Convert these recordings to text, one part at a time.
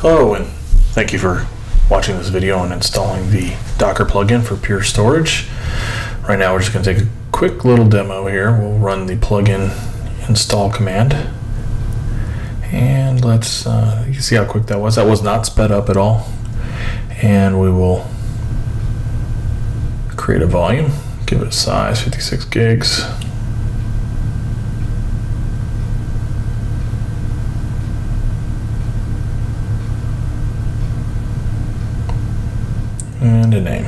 Hello and thank you for watching this video and installing the Docker plugin for Pure Storage. Right now we're just going to take a quick little demo here. We'll run the plugin install command and let's uh, you see how quick that was. That was not sped up at all and we will create a volume, give it a size 56 gigs. And a name.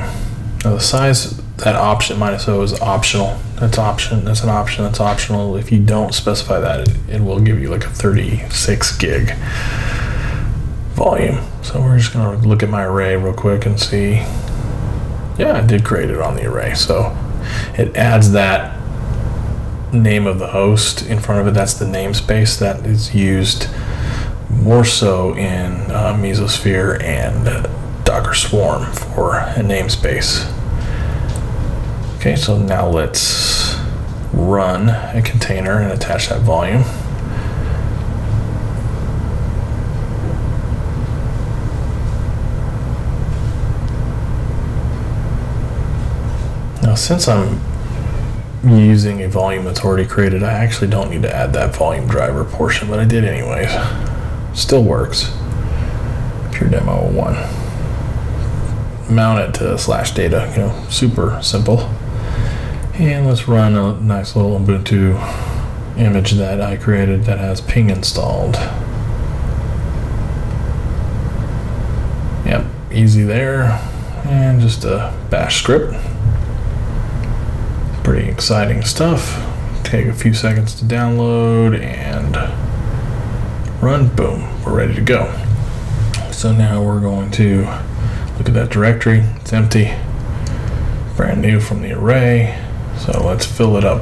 Now the size, that option minus O is optional. That's option. That's an option. That's optional. If you don't specify that, it, it will give you like a 36 gig volume. So we're just gonna look at my array real quick and see. Yeah, I did create it on the array. So it adds that name of the host in front of it. That's the namespace that is used more so in uh, Mesosphere and Docker Swarm for a namespace. Okay, so now let's run a container and attach that volume. Now since I'm using a volume that's already created, I actually don't need to add that volume driver portion, but I did anyways. Still works. Pure demo 1 mount it to slash data, you know, super simple. And let's run a nice little Ubuntu image that I created that has ping installed. Yep, easy there. And just a bash script. Pretty exciting stuff. Take a few seconds to download and run. Boom, we're ready to go. So now we're going to Look at that directory, it's empty. Brand new from the array. So let's fill it up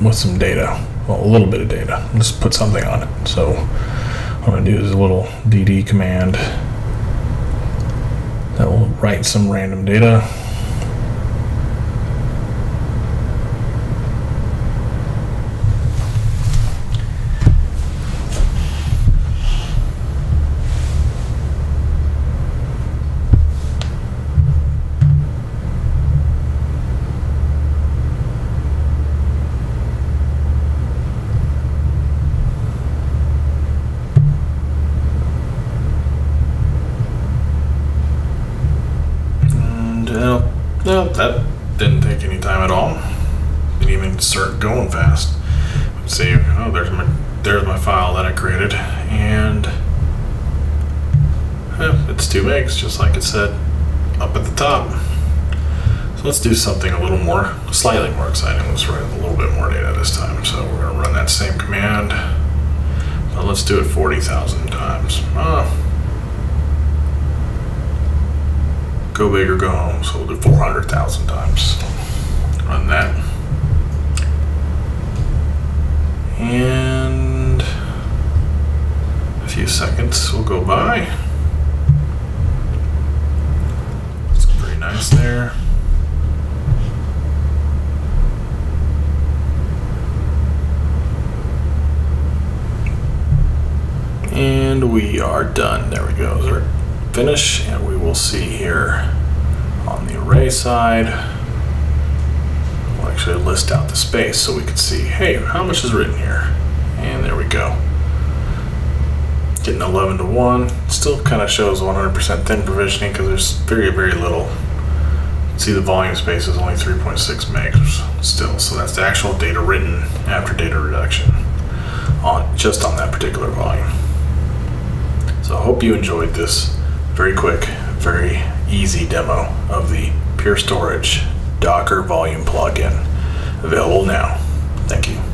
with some data. Well, a little bit of data. Let's put something on it. So what I'm gonna do is a little dd command that will write some random data. No, that didn't take any time at all. Didn't even start going fast. Let's see, oh, there's my there's my file that I created, and yeah, it's two megs, just like it said up at the top. So let's do something a little more, slightly more exciting. Let's write a little bit more data this time. So we're gonna run that same command, but let's do it 40,000 times. Oh, go big or go home. So we'll do 400,000 times. Run that. And a few seconds will go by. It's pretty nice there. And we are done. There we go finish and we will see here on the array side. We'll actually list out the space so we can see hey how much is written here? And there we go. Getting 11 to 1 still kind of shows 100% thin provisioning because there's very very little. See the volume space is only 3.6 megs still so that's the actual data written after data reduction on just on that particular volume. So I hope you enjoyed this very quick, very easy demo of the Pure Storage Docker Volume plugin. Available now. Thank you.